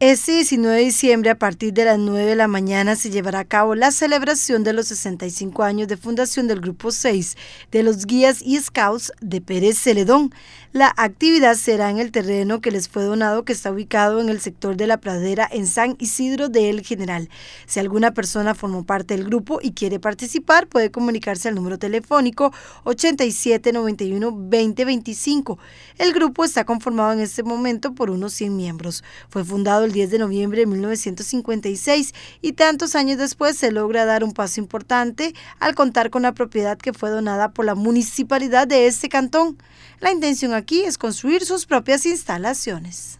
Este 19 de diciembre, a partir de las 9 de la mañana, se llevará a cabo la celebración de los 65 años de fundación del Grupo 6 de los Guías y Scouts de Pérez Celedón. La actividad será en el terreno que les fue donado, que está ubicado en el sector de la pradera en San Isidro de El General. Si alguna persona formó parte del grupo y quiere participar, puede comunicarse al número telefónico 8791 2025. El grupo está conformado en este momento por unos 100 miembros. Fue fundado el 10 de noviembre de 1956 y tantos años después se logra dar un paso importante al contar con la propiedad que fue donada por la municipalidad de este cantón. La intención aquí es construir sus propias instalaciones.